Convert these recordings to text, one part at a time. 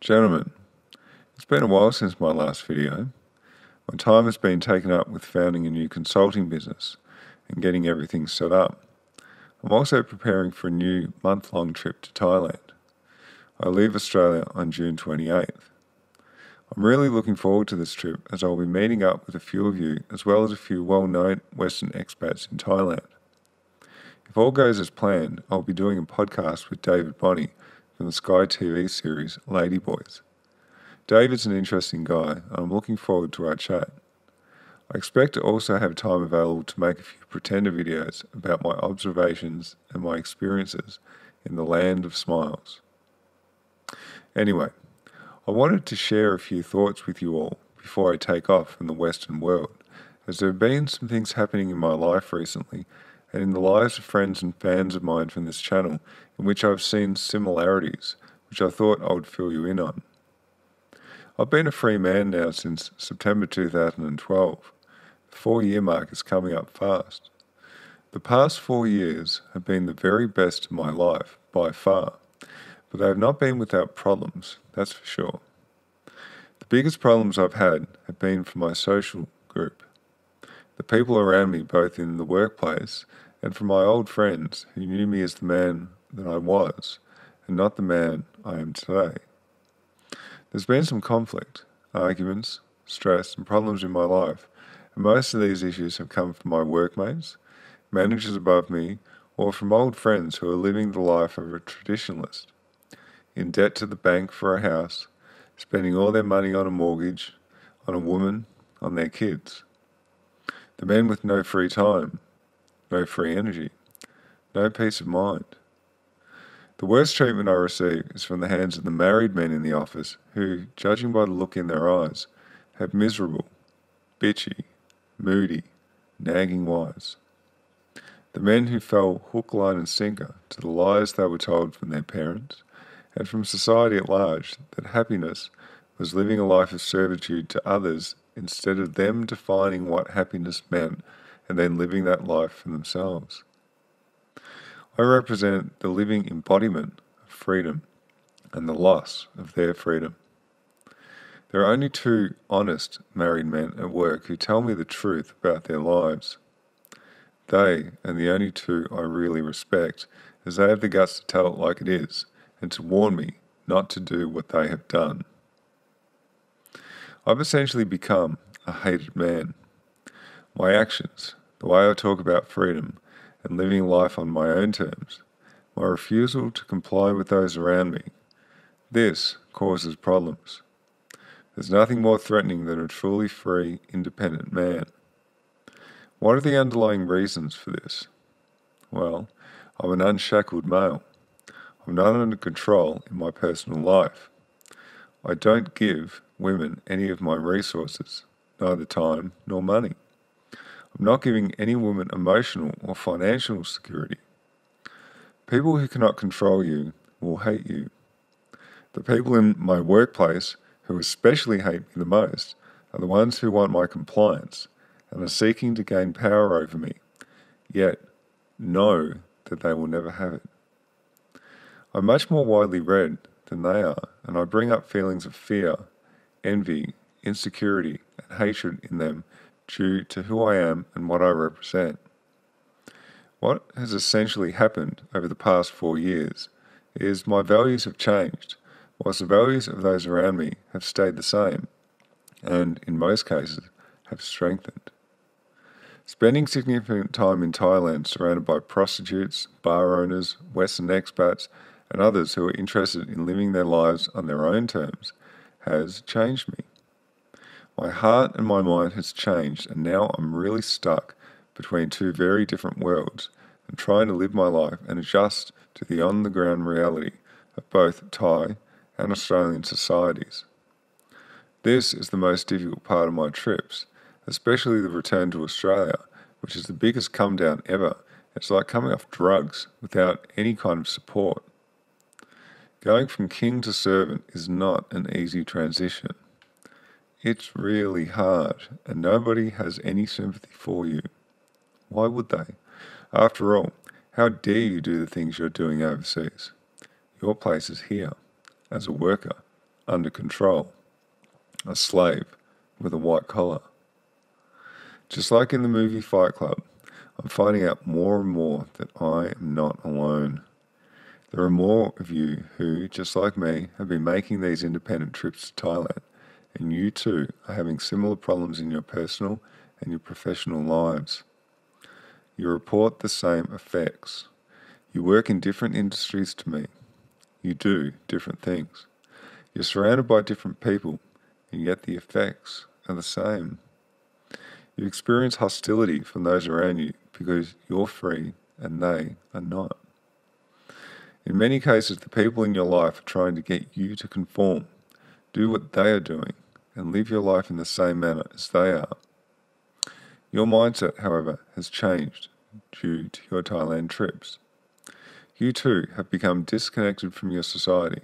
Gentlemen, it's been a while since my last video. My time has been taken up with founding a new consulting business and getting everything set up. I'm also preparing for a new month long trip to Thailand. I leave Australia on June 28th. I'm really looking forward to this trip as I'll be meeting up with a few of you as well as a few well known Western expats in Thailand. If all goes as planned, I'll be doing a podcast with David Bonney from the Sky TV series Ladyboys. David's an interesting guy, and I'm looking forward to our chat. I expect to also have time available to make a few pretender videos about my observations and my experiences in the land of smiles. Anyway, I wanted to share a few thoughts with you all before I take off from the Western world, as there have been some things happening in my life recently and in the lives of friends and fans of mine from this channel in which I've seen similarities, which I thought I would fill you in on. I've been a free man now since September 2012. The four year mark is coming up fast. The past four years have been the very best of my life, by far but they have not been without problems, that's for sure. The biggest problems I've had have been from my social group, the people around me, both in the workplace and from my old friends who knew me as the man that I was and not the man I am today. There's been some conflict, arguments, stress, and problems in my life, and most of these issues have come from my workmates, managers above me, or from old friends who are living the life of a traditionalist in debt to the bank for a house, spending all their money on a mortgage, on a woman, on their kids. The men with no free time, no free energy, no peace of mind. The worst treatment I receive is from the hands of the married men in the office who, judging by the look in their eyes, have miserable, bitchy, moody, nagging wives. The men who fell hook, line, and sinker to the lies they were told from their parents, and from society at large that happiness was living a life of servitude to others instead of them defining what happiness meant and then living that life for themselves. I represent the living embodiment of freedom and the loss of their freedom. There are only two honest married men at work who tell me the truth about their lives. They and the only two I really respect, as they have the guts to tell it like it is and to warn me not to do what they have done. I've essentially become a hated man. My actions, the way I talk about freedom and living life on my own terms, my refusal to comply with those around me, this causes problems. There's nothing more threatening than a truly free, independent man. What are the underlying reasons for this? Well, I'm an unshackled male. I'm not under control in my personal life. I don't give women any of my resources, neither time nor money. I'm not giving any woman emotional or financial security. People who cannot control you will hate you. The people in my workplace who especially hate me the most are the ones who want my compliance and are seeking to gain power over me, yet know that they will never have it. I'm much more widely read than they are, and I bring up feelings of fear, envy, insecurity, and hatred in them due to who I am and what I represent. What has essentially happened over the past four years is my values have changed, whilst the values of those around me have stayed the same, and in most cases have strengthened. Spending significant time in Thailand surrounded by prostitutes, bar owners, Western expats, and others who are interested in living their lives on their own terms has changed me. My heart and my mind has changed, and now I'm really stuck between two very different worlds and trying to live my life and adjust to the on the ground reality of both Thai and Australian societies. This is the most difficult part of my trips, especially the return to Australia, which is the biggest come down ever. It's like coming off drugs without any kind of support. Going from king to servant is not an easy transition. It's really hard, and nobody has any sympathy for you. Why would they? After all, how dare you do the things you're doing overseas? Your place is here, as a worker, under control, a slave with a white collar. Just like in the movie Fight Club, I'm finding out more and more that I am not alone. There are more of you who, just like me, have been making these independent trips to Thailand, and you too are having similar problems in your personal and your professional lives. You report the same effects. You work in different industries to me. You do different things. You're surrounded by different people, and yet the effects are the same. You experience hostility from those around you because you're free and they are not. In many cases, the people in your life are trying to get you to conform, do what they are doing, and live your life in the same manner as they are. Your mindset, however, has changed due to your Thailand trips. You too have become disconnected from your society,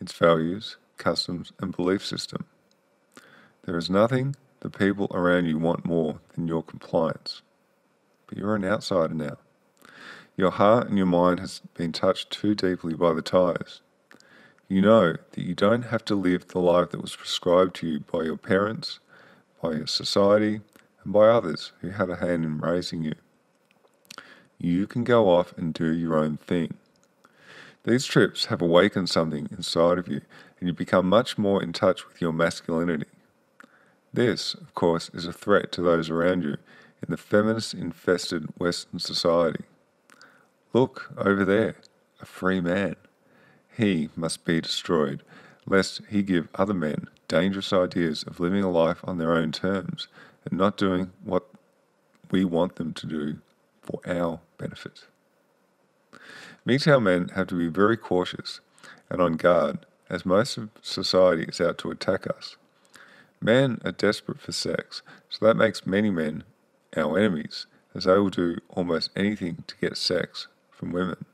its values, customs, and belief system. There is nothing the people around you want more than your compliance. But you're an outsider now. Your heart and your mind has been touched too deeply by the Thais. You know that you don't have to live the life that was prescribed to you by your parents, by your society, and by others who had a hand in raising you. You can go off and do your own thing. These trips have awakened something inside of you, and you become much more in touch with your masculinity. This, of course, is a threat to those around you in the feminist infested Western society. Look, over there, a free man. He must be destroyed, lest he give other men dangerous ideas of living a life on their own terms and not doing what we want them to do for our benefit. MGTOW men have to be very cautious and on guard, as most of society is out to attack us. Men are desperate for sex, so that makes many men our enemies, as they will do almost anything to get sex from women.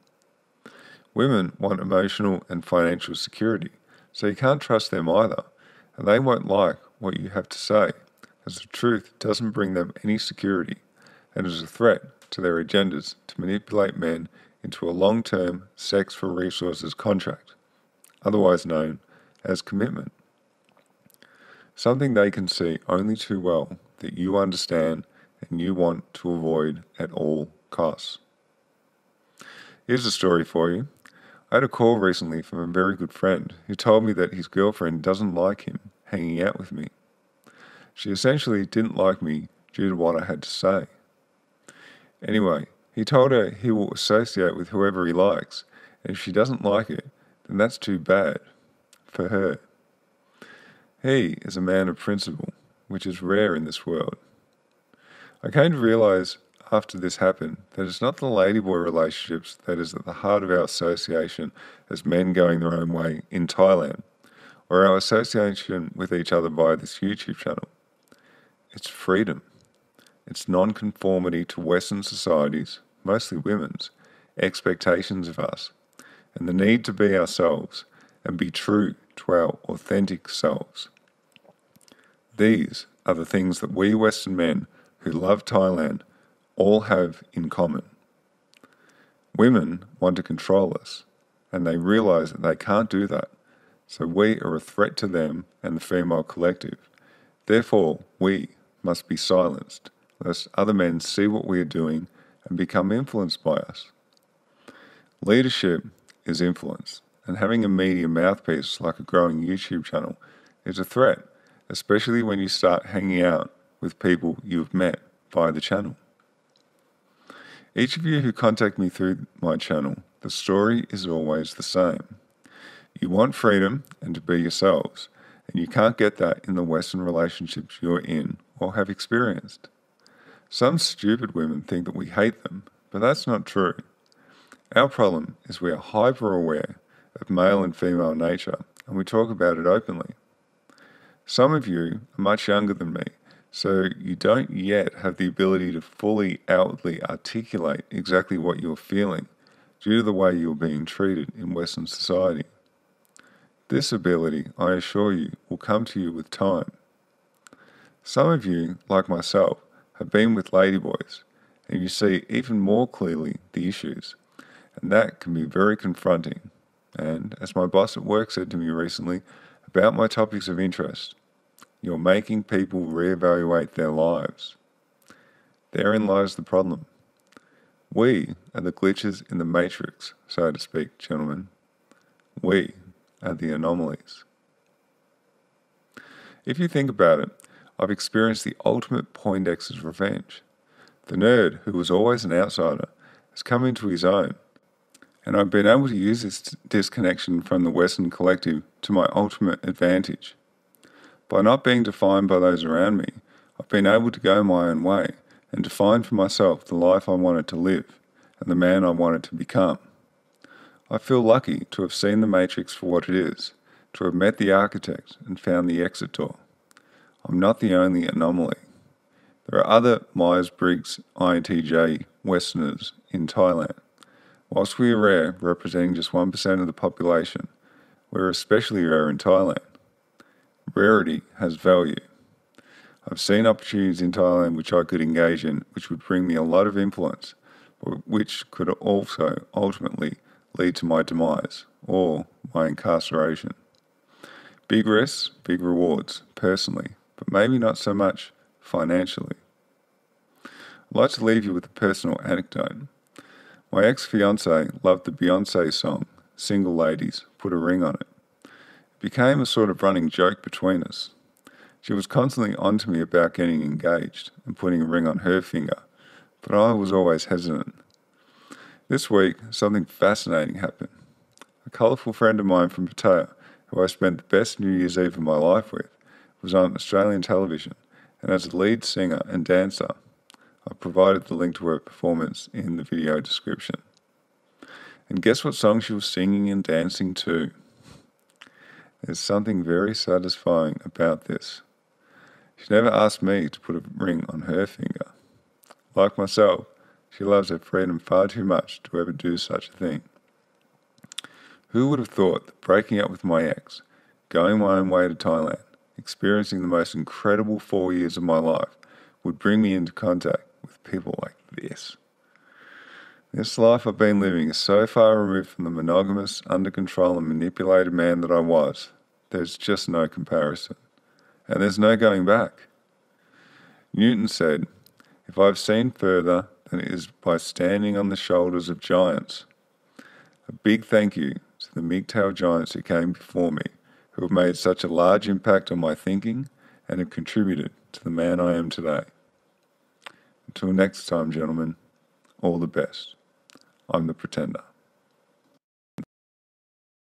Women want emotional and financial security, so you can't trust them either, and they won't like what you have to say, as the truth doesn't bring them any security and is a threat to their agendas to manipulate men into a long term sex for resources contract, otherwise known as commitment. Something they can see only too well that you understand and you want to avoid at all costs. Here's a story for you. I had a call recently from a very good friend who told me that his girlfriend doesn't like him hanging out with me. She essentially didn't like me due to what I had to say. Anyway, he told her he will associate with whoever he likes, and if she doesn't like it, then that's too bad for her. He is a man of principle, which is rare in this world. I came to realize after this happened that it's not the ladyboy relationships that is at the heart of our association as men going their own way in Thailand, or our association with each other via this YouTube channel. It's freedom. It's non-conformity to Western societies, mostly women's, expectations of us, and the need to be ourselves and be true to our authentic selves. These are the things that we Western men who love Thailand all have in common. Women want to control us, and they realize that they can't do that, so we are a threat to them and the female collective. Therefore, we must be silenced, lest other men see what we are doing and become influenced by us. Leadership is influence, and having a media mouthpiece like a growing YouTube channel is a threat, especially when you start hanging out with people you've met via the channel. Each of you who contact me through my channel, the story is always the same. You want freedom and to be yourselves, and you can't get that in the Western relationships you're in or have experienced. Some stupid women think that we hate them, but that's not true. Our problem is we are hyper aware of male and female nature, and we talk about it openly. Some of you are much younger than me, so you don't yet have the ability to fully outwardly articulate exactly what you're feeling due to the way you're being treated in Western society. This ability, I assure you, will come to you with time. Some of you, like myself, have been with ladyboys, and you see even more clearly the issues, and that can be very confronting. And as my boss at work said to me recently, about my topics of interest, you're making people reevaluate their lives. Therein lies the problem. We are the glitches in the matrix, so to speak, gentlemen. We are the anomalies. If you think about it, I've experienced the ultimate Poindexter's revenge. The nerd, who was always an outsider, has come into his own, and I've been able to use this disconnection from the Western collective to my ultimate advantage. By not being defined by those around me, I've been able to go my own way and define for myself the life I wanted to live and the man I wanted to become. I feel lucky to have seen the Matrix for what it is, to have met the architect and found the exit door. I'm not the only anomaly. There are other Myers Briggs INTJ Westerners in Thailand. Whilst we are rare, representing just 1% of the population, we're especially rare in Thailand. Rarity has value. I've seen opportunities in Thailand which I could engage in, which would bring me a lot of influence, but which could also ultimately lead to my demise or my incarceration. Big risks, big rewards, personally, but maybe not so much financially. I'd like to leave you with a personal anecdote. My ex fiance loved the Beyonce song, Single Ladies, Put a Ring on It. Became a sort of running joke between us. She was constantly on to me about getting engaged and putting a ring on her finger, but I was always hesitant. This week, something fascinating happened. A colourful friend of mine from Pattaya, who I spent the best New Year's Eve of my life with, was on Australian television, and as a lead singer and dancer, I've provided the link to her performance in the video description. And guess what song she was singing and dancing to? There's something very satisfying about this. She never asked me to put a ring on her finger. Like myself, she loves her freedom far too much to ever do such a thing. Who would have thought that breaking up with my ex, going my own way to Thailand, experiencing the most incredible four years of my life, would bring me into contact with people like this. This life I've been living is so far removed from the monogamous, under control, and manipulated man that I was, there's just no comparison. And there's no going back. Newton said, If I've seen further, then it is by standing on the shoulders of giants. A big thank you to the MGTOW giants who came before me, who have made such a large impact on my thinking and have contributed to the man I am today. Until next time, gentlemen, all the best. I'm the pretender.